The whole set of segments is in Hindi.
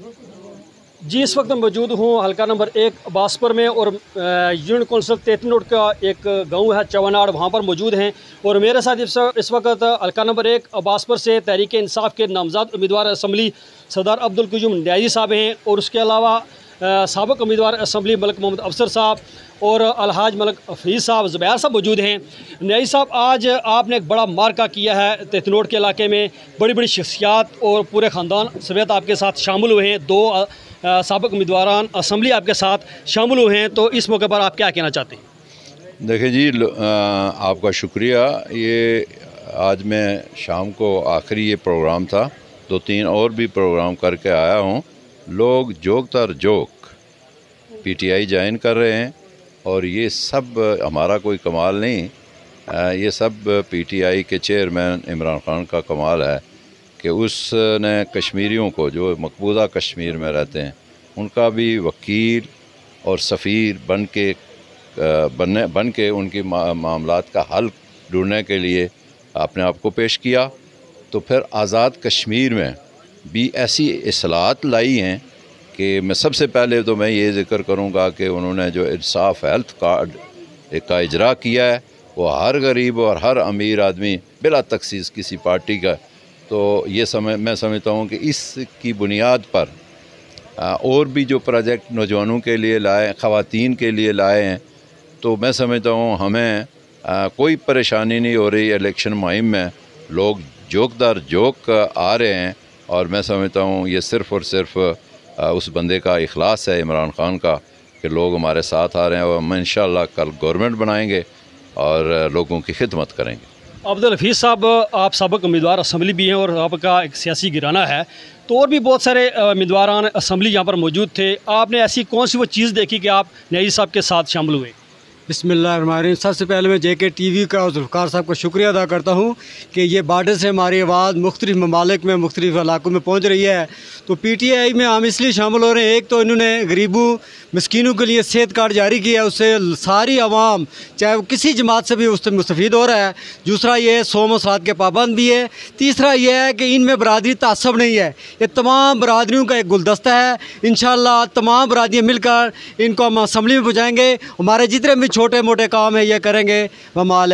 जी, इस वक्त मैं मौजूद हूँ हल्का नंबर एक बासपुर में और यूनियन कौंसिल तेतनोट का एक गाँव है, चवनाड़, वहाँ पर मौजूद हैं। और मेरे साथ इस वक्त हल्का नंबर एक बासपुर से तहरीक इंसाफ के नामजद उम्मीदवार असम्बली सरदार अब्दुल कयूम न्याजी साहब हैं और उसके अलावा सबक उम्मीदवार असम्बली मलक मोहम्मद अफसर साहब और अलहाज मलक हफीज़ साहब, ज़ुबैर साहब मौजूद हैं। न्याई साहब, आज आपने एक बड़ा मार्का किया है तेतनोट के इलाके में। बड़ी बड़ी शख्सियात और पूरे ख़ानदान समेत आपके साथ शामिल हुए हैं। दो सबक उम्मीदवार असम्बली आपके साथ शामिल हुए हैं। तो इस मौके पर आप क्या कहना चाहते हैं? देखिए जी आपका शुक्रिया। ये आज मैं शाम को आखिरी ये प्रोग्राम था। दो तीन और भी प्रोग्राम करके आया हूँ। लोग जोक तर जोक पीटीआई ज्वाइन कर रहे हैं। और ये सब, हमारा कोई कमाल नहीं। ये सब पीटीआई के चेयरमैन इमरान खान का कमाल है कि उसने कश्मीरियों को, जो मकबूजा कश्मीर में रहते हैं, उनका भी वकील और सफ़ीर बन के बनने, बन के उनकी मामला का हल ढूँढने के लिए अपने आप को पेश किया। तो फिर आज़ाद कश्मीर में भी ऐसी असलाहत लाई हैं कि मैं सबसे पहले तो मैं ये ज़िक्र करूँगा कि उन्होंने जो इंसाफ हेल्थ कार्ड का इजरा किया है वो हर गरीब और हर अमीर आदमी बिला तखसीस किसी पार्टी का। तो ये समय मैं समझता हूँ कि इसकी बुनियाद पर और भी जो प्रोजेक्ट नौजवानों के लिए लाए ख़वातीन के लिए लाए हैं तो मैं समझता हूँ हमें आ, कोई परेशानी नहीं हो रही इलेक्शन मुहिम में। लोग जोक दर जोक आ रहे हैं और मैं समझता हूँ ये सिर्फ़ और सिर्फ़ उस बंदे का अखलास है, इमरान ख़ान का, कि लोग हमारे साथ आ रहे हैं और हम इन कल गवर्नमेंट बनाएँगे और लोगों की खिदमत करेंगे। अब्दुल हफीज़ साहब, आप सबक उम्मीदवार असम्बली भी हैं और आपका एक सियासी गिराना है। तो और भी बहुत सारे उम्मीदवार असम्बली यहाँ पर मौजूद थे। आपने ऐसी कौन सी वो चीज़ देखी कि आप न्याजी साहब के साथ शामिल हुए? बिसमिल्ल सबसे पहले मैं जे के टी वी का जुल्फ़ार साहब का शुक्रिया अदा करता हूँ कि ये बार्डर से हमारी आवाज़ मुख्तलिफ़ ममालिक में, मुख्तलिफ़ इलाकों में पहुँच रही है। तो पी टी आई में हम इसलिए शामिल हो रहे हैं, एक तो इन्होंने गरीबों, मस्किनों के लिए सेहत कार्ड जारी किया है, उससे सारी आवाम, चाहे वो किसी जमात से भी उससे मुस्तफ़ हो रहा है। दूसरा ये सोम सात के पाबंद भी है। तीसरा यह है कि इनमें बरदरी तसब नहीं है। ये तमाम बरदरीों का एक गुलदस्ता है। इन तमाम बरदियाँ मिलकर इनको हम असम्बली में पहुँचाएँगे। हमारे जितने भी छोटे मोटे काम है ये करेंगे। वमाल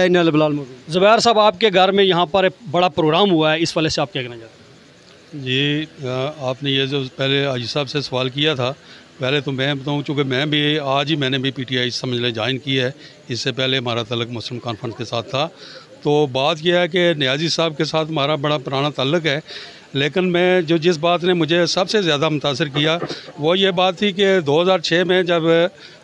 ज़ुबैर साहब आपके घर में यहाँ पर बड़ा प्रोग्राम हुआ है इस वाले से आप क्या कहना चाहते हैं? जी आपने ये जो पहले आजी साहब से सवाल किया था पहले तो मैं बताऊँ चूँकि मैं भी आज ही मैंने भी पी टी आई समझ लें ज्वाइन की है इससे पहले हमारा तलक मुस्लिम कॉन्फ्रेंस के साथ था। तो बात यह है कि न्याजी साहब के साथ हमारा बड़ा पुराना तल्लक है लेकिन मैं जो जिस बात ने मुझे सबसे ज़्यादा मुतासर किया वो ये बात थी कि 2006 में जब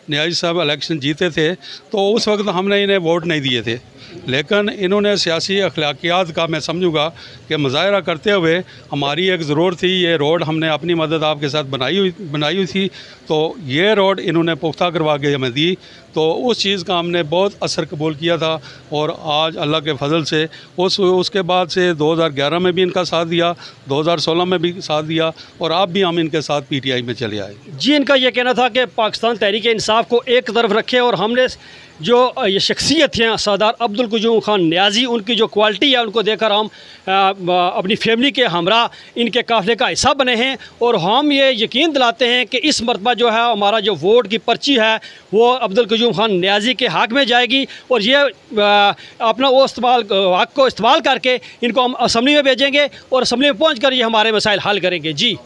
न्याजी साहब इलेक्शन जीते थे तो उस वक्त हमने इन्हें वोट नहीं दिए थे। लेकिन इन्होंने सियासी अखलाकियात का मैं समझूँगा कि मुजाहरा करते हुए हमारी एक ज़रूरत थी, ये रोड हमने अपनी मदद आपके साथ बनाई हुई बनाई हुई थी। तो ये रोड इन्होंने पुख्ता करवा के हमें दी। तो उस चीज़ का हमने बहुत असर कबूल किया था और आज अल्लाह के फजल से उस, उसके बाद से 2011 में भी इनका साथ दिया 2016 में भी साथ दिया और अब भी हम इनके साथ पीटीआई में चले आए। जी, इनका यह कहना था कि पाकिस्तान तहरीक इंसाफ को एक तरफ़ रखे और हमने जो ये शख्सियत हैं सरदार अब्दुल कजूम खान न्याजी, उनकी जो क्वालिटी है, उनको देखकर हम अपनी फैमिली के हमरा इनके काफ़िले का हिस्सा बने हैं और हम ये यकीन दिलाते हैं कि इस मरतबा जो है, हमारा जो वोट की पर्ची है, वो अब्दुल कजूम खान न्याजी के हक में जाएगी और ये अपना वो इस्तेमाल हक को इस्तेमाल करके इनको हम असम्बली में भेजेंगे और असम्बली में पहुँच ये हमारे मसाइल हल करेंगे। जी।